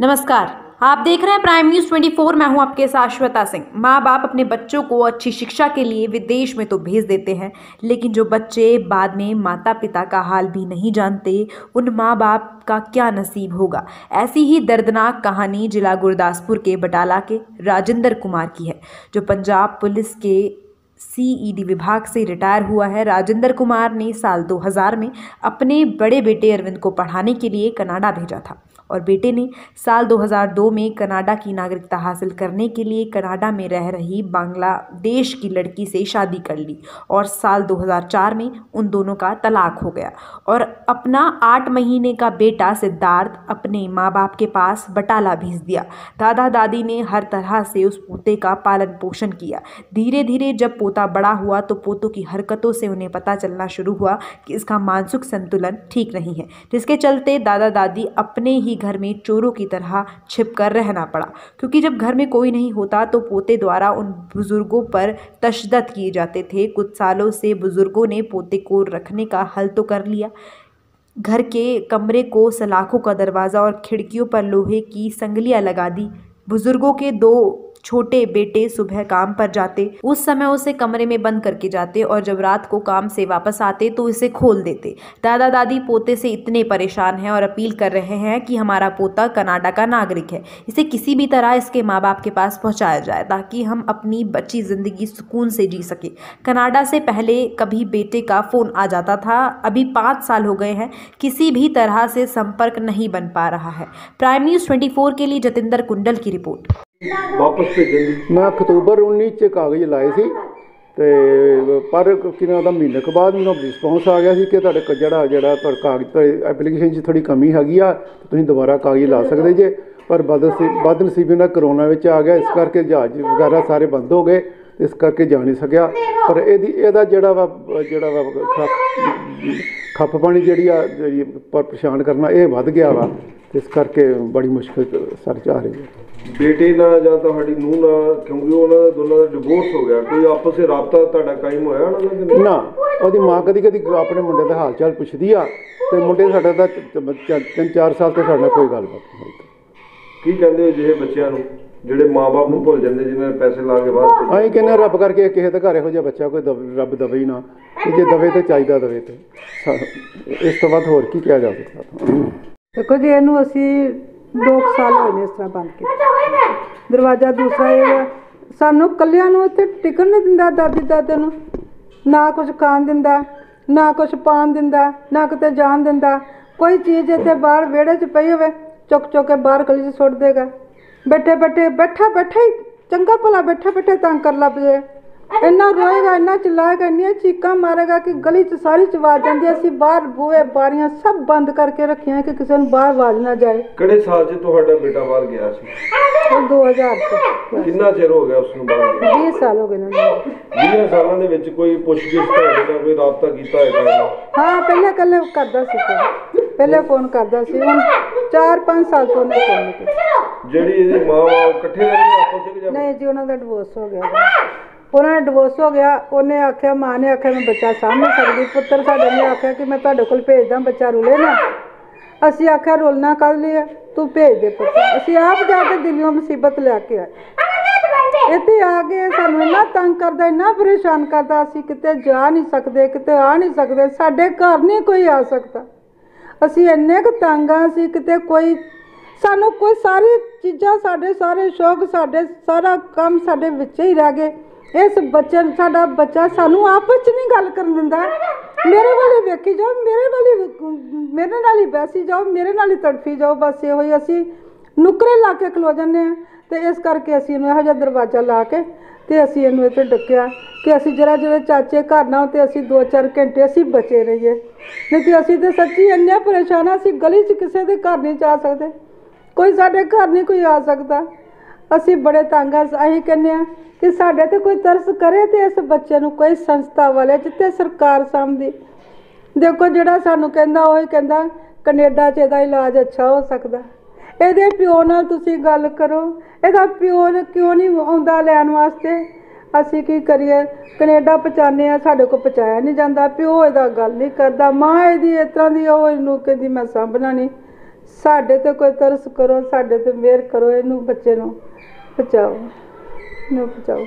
नमस्कार। आप देख रहे हैं प्राइम न्यूज़ 24 मैं हूँ आपके साथ श्वेता सिंह। माँ बाप अपने बच्चों को अच्छी शिक्षा के लिए विदेश में तो भेज देते हैं, लेकिन जो बच्चे बाद में माता पिता का हाल भी नहीं जानते, उन माँ बाप का क्या नसीब होगा? ऐसी ही दर्दनाक कहानी जिला गुरदासपुर के बटाला के राजेंद्र कुमार की है, जो पंजाब पुलिस के सीईडी विभाग से रिटायर हुआ है। राजेंद्र कुमार ने साल 2000 में अपने बड़े बेटे अरविंद को पढ़ाने के लिए कनाडा भेजा था और बेटे ने साल 2002 में कनाडा की नागरिकता हासिल करने के लिए कनाडा में रह रही बांग्लादेश की लड़की से शादी कर ली और साल 2004 में उन दोनों का तलाक हो गया और अपना आठ महीने का बेटा सिद्धार्थ अपने माँ बाप के पास बटाला भेज दिया। दादा दादी ने हर तरह से उस पोते का पालन पोषण किया। धीरे धीरे जब पोता बड़ा हुआ तो पोतों की हरकतों से उन्हें पता चलना शुरू हुआ कि इसका मानसिक संतुलन ठीक नहीं है। जिसके चलते दादा दादी अपने ही घर में चोरों की तरह छिप कर रहना पड़ा। क्योंकि जब घर में कोई नहीं होता तो पोते द्वारा उन बुज़ुर्गों पर तशदद किए जाते थे। कुछ सालों से बुज़ुर्गों ने पोते को रखने का हल तो कर लिया। घर के कमरे को सलाखों का दरवाज़ा और खिड़कियों पर लोहे की संगलियाँ लगा दी। बुज़ुर्गों के दो छोटे बेटे सुबह काम पर जाते, उस समय उसे कमरे में बंद करके जाते और जब रात को काम से वापस आते तो इसे खोल देते। दादा दादी पोते से इतने परेशान हैं और अपील कर रहे हैं कि हमारा पोता कनाडा का नागरिक है। इसे किसी भी तरह इसके माँ बाप के पास पहुँचाया जाए ताकि हम अपनी बच्ची ज़िंदगी सुकून से जी सके। कनाडा से पहले कभी बेटे का फ़ोन आ जाता था। अभी पाँच साल हो गए हैं, किसी भी तरह से संपर्क नहीं बन पा रहा है। प्राइम न्यूज़ 24 के लिए जतिंदर कुंडल की रिपोर्ट। ਵਾਪਸ ਭੇਜਣ ਦੀ ਮੈਂ ਅਕਤੂਬਰ 19 ਚ ਕਾਗਜ਼ ਲਾਏ ਸੀ ਤੇ ਪਰ ਕਿਨਾਂ ਦਾ ਮਹੀਨੇ ਕੁ ਬਾਅਦ ਮੈਨੂੰ ਰਿਸਪੌਂਸ ਆ ਗਿਆ ਸੀ ਕਿ ਤੁਹਾਡੇ ਕ- ਜਿਹੜਾ ਜਿਹੜਾ ਤੁਹਾਡਾ ਕਾਗਜ਼ ਤੇ ਐਪਲੀਕੇਸ਼ਨ 'ਚ ਥੋੜੀ ਕਮੀ ਹੈਗੀ ਆ ਤੁਸੀਂ ਦੁਬਾਰਾ ਕਾਗਜ਼ ਲਾ ਸਕਦੇ ਜੇ। ਪਰ ਬਦਨਸੀ ਬਦਨਸੀਬੀ ਨਾਲ ਕਰੋਨਾ ਵਿੱਚ ਆ ਗਿਆ, ਇਸ ਕਰਕੇ ਜਹਾਜ਼ ਵਗੈਰਾ ਸਾਰੇ ਬੰਦ ਹੋ ਗਏ। ਇਸ ਕਰਕੇ ਜਾ ਨਹੀਂ ਸਕਿਆ। ਪਰ ਇਹਦੀ ਇਹਦਾ ਜਿਹੜਾ ਵਾ ਜਿਹੜਾ ਵਾ ਖੱਪ- ਖੱਪ ਪਾਣੀ ਜਿਹੜੀ ਆ ਜਿਹੜੀ ਪਰੇਸ਼ਾਨ ਕਰਨਾ ਇਹ ਵੱਧ ਗਿਆ ਵਾ। ਇਸ ਕਰਕੇ ਬੜੀ ਮੁਸ਼ਕਲ ਸਰ ਚ ਆ ਰਹੀ ਹੈ। ਬੇਟੇ ਨਾਲ ਜਾਂ ਤੁਹਾਡੀ ਨੂੰਹ ਨਾਲ ਕਿਉਂਕਿ ਉਹਨਾਂ ਦਾ ਦੋਨਾਂ ਦਾ ਡਿਵੋਰਸ ਹੋ ਗਿਆ। ਕੋਈ ਆਪਸ ਵਿੱਚ ਰਾਬਤਾ ਤੁਹਾਡਾ ਕਾਇਮ ਹੋਇਆ ਉਹਨਾਂ ਕਿ ਨਹੀਂ? ਨਾ ਉਹਦੀ ਮਾਂ ਕਦੀ ਕਦੀ ਆਪਣੇ ਮੁੰਡੇ ਦਾ ਹਾਲ ਚਾਲ ਪੁੱਛਦੀ ਆ ਤੇ ਮੁੰਡੇ ਸਾਡਾ ਚ- ਤਿੰਨ ਚਾਰ ਸਾਲ ਤੋਂ ਸਾਡੇ ਨਾਲ ਕੋਈ ਗੱਲਬਾਤ ਨਹੀਂ ਹੋਈ। ਕੀ ਕਹਿੰਦੇ ਹੋ ਜਿਹੇ ਬੱਚਿਆਂ ਨੂੰ? ਜਿਹੜੇ ਮਾਪੇ ਨੂੰ ਭੁੱਲ ਜਾਂਦੇ ਨੇ ਪੈਸੇ ਲਾ ਕੇ ਬਾਹਰ ਭੇਜੇ ਅਸੀਂ ਕਹਿੰਦੇ ਰੱਬ ਕਰਕੇ ਕਿਸੇ ਦੇ ਘਰ ਇਹੋ ਜਿਹਾ ਬੱਚਾ ਕੋਈ ਦਵ- ਰੱਬ ਦਵੇ ਹੀ ਨਾ ਤੇ ਜੇ ਦਵੇ ਤੇ ਚਾਹੀਦਾ ਦਵੇ ਤੇ। ਸਾ- ਇਸ ਤੋਂ ਵੱਧ ਹੋਰ ਕੀ ਕਿਹਾ ਜਾ ਸਕਦਾ? ਦੇਖੋ ਜੀ ਇਹਨੂੰ ਅਸੀਂ 2 ਸਾਲ ਹੋਏ ਨੇ ਇਸ ਤਰ੍ਹਾਂ ਬੰਦ ਕੀਤਾ। ਦਰਵਾਜ਼ਾ ਦੂਸਰਾ ਇਹ ਵਾ, ਸਾਨੂੰ ਕੱਲਿਆਂ ਨੂੰ ਇੱਥੇ ਟਿਕਣ ਨਹੀਂ ਦਿੰਦਾ ਦਾਦੀ ਦਾਦੇ ਨੂੰ। ਨਾ ਕੁਝ ਖਾਣ ਦਿੰਦਾ ਨਾ ਕੁਝ ਪਾਣ ਦਿੰਦਾ ਨਾ ਕਿਤੇ ਜਾਣ ਦਿੰਦਾ। ਕੋਈ ਚੀਜ਼ ਇੱਥੇ ਬਾਹਰ ਵਿਹੜੇ 'ਚ ਪਈ ਹੋਵੇ ਚੁੱਕ ਚੁੱਕ ਕੇ ਬਾਹਰ ਗਲੀ 'ਚ ਸੁੱਟ ਦੇਗਾ। ਬੈਠੇ ਬੈਠੇ ਬੈਠਾ ਬੈਠਾ ਹੀ ਚੰਗਾ ਭਲਾ ਬੈਠੇ ਬੈਠੇ ਤੰਗ ਕਰ ਲੱਗ ਜੇ। ਇੰਨਾ ਰੋਏਗਾ ਇੰਨਾ ਚਿল্ਲਾਏਗਾ ਇੰਨੀਆਂ ਚੀਕਾਂ ਮਾਰੇਗਾ ਕਿ ਗਲੀ 'ਚ ਸਾਰੀ ਚ ਆਵਾਜ਼ ਜਾਂਦੀ ਹੈ। ਅਸੀਂ ਬਾਹਰ ਬੂਹੇ ਬਾਰੀਆਂ ਸਭ ਬੰਦ ਕਰਕੇ ਰੱਖੀਆਂ ਕਿ ਕਿਸੇ ਨੂੰ ਬਾਹਰ ਆਵਾਜ਼ ਨਾ ਜਾਏ। ਕਿਹੜੇ ਸਾਲ 'ਚ ਤੁਹਾਡਾ ਬੇਟਾ ਬਾਹਰ ਗਿਆ ਸੀ? ਉਹ 2000 ਚ। ਕਿੰਨਾ ਚਿਰ ਹੋ ਗਿਆ ਉਸ ਨੂੰ ਬਾਹਰ ਗਿਆ? 20 ਸਾਲ ਹੋ ਗਏ ਨੇ। ਉਹਨੂੰ। 20 ਸਾਲਾਂ ਦੇ ਵਿੱਚ ਕੋਈ ਪੁੱਛਗਿੱਛ ਤੁਹਾਡੇ ਨਾਲ ਕੋਈ ਰਾਬਤਾ ਕੀਤਾ ਹੈ ਤਾਂ? ਹਾਂ ਪਹਿਲੇ ਕੱਲੇ ਕਰਦਾ ਸੀ phone। ਪਹਿਲੇ ਫੋਨ ਕਰਦਾ ਸੀ। ਹੁਣ 4-5 ਸਾਲ ਤੋਂ ਫੋਨ ਨਹੀਂ ਕੀਤਾ। ਜਿਹੜੀ ਇਹਦੀ ਮਾਂ ਵਾ, ਉਹ ਇਕੱਠੇ ਰਹਿੰਦੇ ਆਪਸ ਵਿੱਚ ਜਾਂ ਨਹੀਂ ਜੀ, ਉਹਨਾਂ ਦਾ ਡਿਵੋਰਸ ਹੋ ਗਿਆ ਉਹਨਾਂ ਦਾ ਡਿਵੋਰਸ ਹੋ ਗਿਆ, ਉਹਨੇ ਆਖਿਆ, ਮਾਂ ਨੇ ਆਖਿਆ, ਮੈਂ ਬੱਚਾ ਸਾਂਭ ਨਹੀਂ ਸਕਦੀ। ਪੁੱਤਰ ਸਾਡੇ ਨੇ ਆਖਿਆ ਕਿ ਮੈਂ ਤੁਹਾਡੇ ਕੋਲ ਭੇਜਦਾ ਬੱਚਾ ਰੁਲੇ ਨਾ। ਅਸੀਂ ਆਖਿਆ ਰੋਲਣਾ ਕਰ ਲਿਆ ਤੂੰ ਭੇਜ ਦੇ ਪੁੱਤ। ਅਸੀਂ ਆਪ ਜਾ ਕੇ ਦਿੱਲੀੋਂ ਮੁਸੀਬਤ ਲੈ ਕੇ ਆਏ। ਇੱਥੇ ਆ ਕੇ ਸਾਨੂੰ ਇੰਨਾ ਤੰਗ ਕਰਦਾ, ਇੰਨਾ ਪਰੇਸ਼ਾਨ ਕਰਦਾ, ਅਸੀਂ ਕਿਤੇ ਜਾ ਨਹੀਂ ਸਕਦੇ, ਕਿਤੇ ਆ ਨਹੀਂ ਸਕਦੇ, ਸਾਡੇ ਘਰ ਨਹੀਂ ਕੋਈ ਆ ਸਕਦਾ। ਅਸੀਂ ਇੰਨੇ ਕੁ ਤੰਗ ਆ, ਅਸੀਂ ਕਿਤੇ ਕੋਈ ਸਾਨੂੰ ਕੋਈ ਸਾਰੀ ਚੀਜ਼ਾਂ, ਸਾਡੇ ਸਾਰੇ ਸ਼ੌਕ, ਸਾਡੇ ਸਾਰਾ ਕੰਮ ਸਾਡੇ ਵਿੱਚ ਹੀ ਰਹਿ ਗਏ। ਇਸ ਬੱਚੇ ਸਾਡਾ ਬੱਚਾ ਸਾਨੂੰ ਆਪਸ ਚ ਨਹੀਂ ਗੱਲ ਕਰਨ ਦਿੰਦਾ। ਮੇਰੇ ਵਾਲੇ ਵੇਖੀ ਜਾਓ, ਮੇਰੇ ਵਾਲੇ ਵੇਖ- ਮੇਰੇ ਨਾਲ ਹੀ ਬੈਸੀ ਜਾਓ, ਮੇਰੇ ਨਾਲ ਹੀ ਤੜਫੀ ਜਾਓ, ਬਸ ਇਹੋ ਹੀ ਅਸੀਂ ਨੁਕਰੇ ਲਾ ਕੇ ਖਲੋ ਜੰਨੇ ਆ ਤੇ ਇਸ ਕਰਕੇ ਅਸੀਂ ਇਹਨੂੰ ਇਹੋ ਜਿਹਾ ਦਰਵਾਜ਼ਾ ਲਾ ਕੇ ਤੇ ਅਸੀਂ ਇਹਨੂੰ ਇੱਥੇ ਡੱਕਿਆ ਕਿ ਅਸੀਂ ਜਰਾ ਜਿਹੜੇ ਚਾਚੇ ਘਰ ਨਾ ਤੇ ਅਸੀਂ 2-4 ਘੰਟੇ ਅਸੀਂ ਬਚੇ ਰਹੀਏ। ਨਹੀਂ ਤੇ ਅਸੀਂ ਤੇ ਸੱਚੀ ਇੰਨੇ ਪਰੇਸ਼ਾਨ ਆ ਅਸੀਂ ਗਲੀ 'ਚ ਕਿਸੇ ਦੇ ਘਰ ਨਹੀਂ ਜਾ ਸਕਦੇ। ਕੋਈ ਸਾਡੇ ਘਰ ਨਹੀਂ ਕੋਈ ਆ ਸਕਦਾ। ਅਸੀਂ ਬੜੇ ਤੰਗ ਆ, ਅਸੀਂ ਕਹਿੰਦੇ ਆ ਕਿ ਸਾਡੇ ਤੇ ਕੋਈ ਤਰਸ ਕਰੇ ਤੇ ਇਸ ਬੱਚੇ ਨੂੰ ਕੋਈ ਸੰਸਥਾ ਵਾਲੇ ਜਿੱਥੇ ਸਰਕਾਰ ਸਾਂਭਦੀ। ਦੇਖੋ ਜਿਹੜਾ ਸਾਨੂੰ ਕਹਿੰਦਾ, ਉਹ ਹੀ ਕਹਿੰਦਾ, ਕੈਨੇਡਾ 'ਚ ਇਹਦਾ ਇਲਾਜ ਅੱਛਾ ਹੋ ਸਕਦਾ। ਇਹਦੇ ਪਿਓ ਨਾਲ ਤੁਸੀਂ ਗੱਲ ਕਰੋ। ਇਹਦਾ ਪਿਓ ਕਿਉਂ ਨਹੀਂ ਆਉਂਦਾ ਲੈਣ ਵਾਸਤੇ? ਅਸੀਂ ਕੀ ਕਰੀਏ? ਕੈਨੇਡਾ ਪਹੁੰਚਾਉਂਦੇ ਆ, ਸਾਡੇ ਕੋਲ ਪਹੁੰਚਾਇਆ ਨਹੀਂ ਜਾਂਦਾ। ਪਿਓ ਇਹਦਾ ਗੱਲ ਨਹੀਂ ਕਰਦਾ। ਮਾਂ ਇਹਦੀ ਇਸ ਤਰ੍ਹਾਂ ਦੀ ਉਹ ਇਹਨੂੰ ਕਹਿੰਦੀ, ਮੈਂ ਸਾਂਭਣਾ ਨਹੀਂ। ਸਾਡੇ ਤੇ ਕੋਈ ਤਰਸ ਕਰੋ, ਸਾਡੇ ਤੇ ਮਿਹਰ ਕਰੋ, ਇਹਨੂੰ ਬੱਚੇ ਨੂੰ ਬਚਾਓ, ਇਹਨੂੰ ਬਚਾਓ।